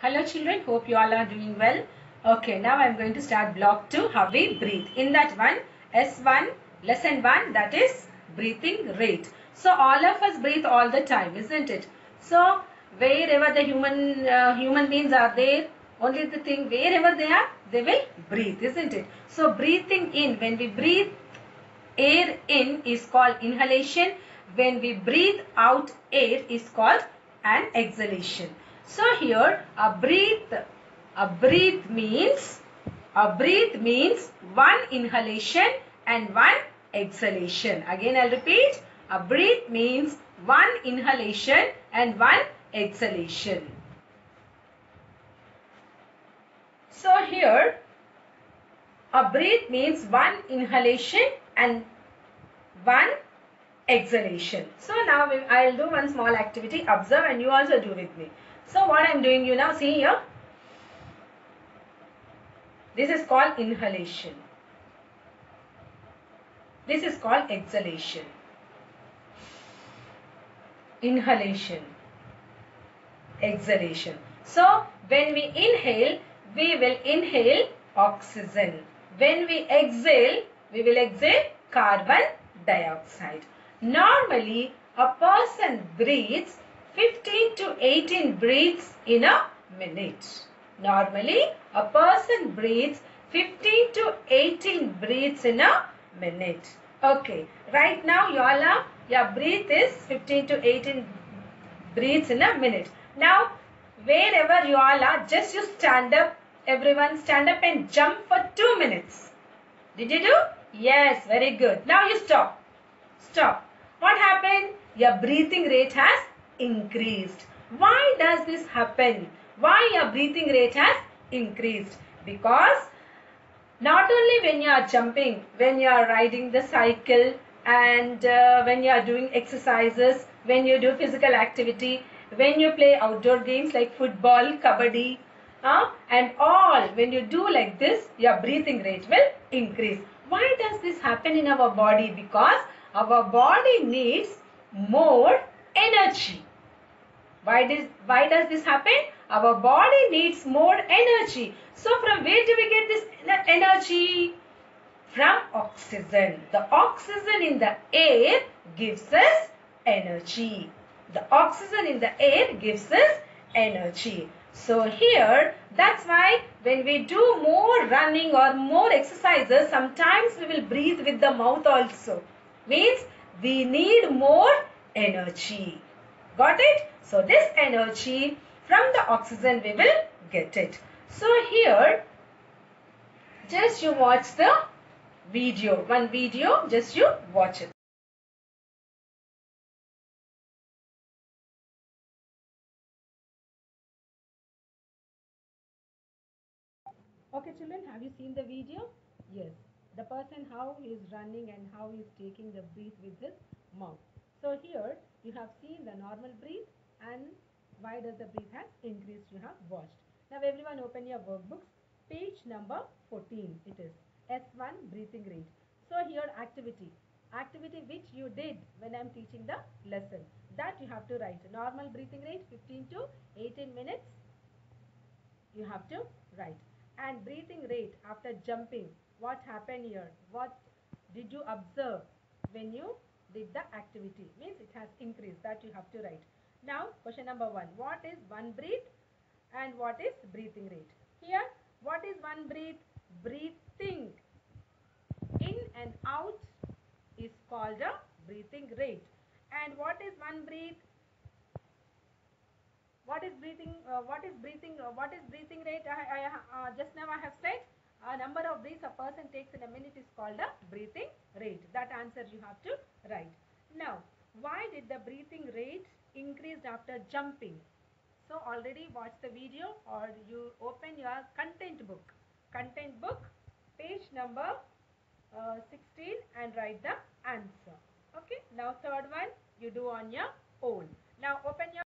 Hello children, hope you all are doing well. Okay, now I am going to start block 2, how we breathe. In that one, S1, lesson 1, that is breathing rate. So all of us breathe all the time, isn't it? So wherever the human uh, human beings are there, only the thing wherever they are, they will breathe, isn't it? So breathing in, when we breathe air in is called inhalation. When we breathe out air is called an exhalation. So here a breathe means, a breathe means one inhalation and one exhalation. Again I'll repeat, a breathe means one inhalation and one exhalation. So here a breath means one inhalation and one exhalation. So now I'll do one small activity. Observe and you also do with me. So what I'm doing you now see here. This is called inhalation. This is called exhalation. Inhalation. Exhalation. So when we inhale, we will inhale oxygen. When we exhale, we will exhale carbon dioxide. Normally, a person breathes 15 to 18 breaths in a minute. Normally, a person breathes 15 to 18 breaths in a minute. Okay, right now are, your breath is 15 to 18 breaths in a minute. Now, wherever you all are, just you stand up, everyone stand up and jump for 2 minutes. Did you do? Yes, very good. Now you stop. Stop. What happened? Your breathing rate has increased. Why does this happen? Why your breathing rate has increased? Because not only when you are jumping, when you are riding the cycle and uh, when you are doing exercises, when you do physical activity, when you play outdoor games like football, kabaddi, uh, and all, when you do like this, your breathing rate will increase. Why does this happen in our body? Because our body needs more energy. Why does, why does this happen? Our body needs more energy. So from where do we get this energy? From oxygen. The oxygen in the air gives us energy. The oxygen in the air gives us energy. So here, that's why when we do more running or more exercises, sometimes we will breathe with the mouth also. Means we need more energy. Got it? So this energy from the oxygen we will get it. So here, just you watch the video. One video, just you watch it. Okay children, have you seen the video? Yes. The person how he is running and how he is taking the breath with his mouth. So here you have seen the normal breath and why does the breath has increased you have watched. Now everyone open your workbooks. Page number 14 it is. S1 breathing rate. So here activity. Activity which you did when I am teaching the lesson. That you have to write. Normal breathing rate 15 to 18 minutes. You have to write and breathing rate after jumping what happened here what did you observe when you did the activity means it has increased that you have to write. Now question number one what is one breath and what is breathing rate? Here what is one breath? Breathing in and out is called a breathing rate. And what is one breath? What is breathing uh, what is breathing uh, what is breathing rate? I, I uh, just now I have said a number of breaths a person takes in a minute is called a breathing rate. That answer you have to write. Now why did the breathing rate increased after jumping? So already watch the video or you open your content book. Content book page number uh, 16 and write the answer. Okay? Now third one you do on your own. Now open your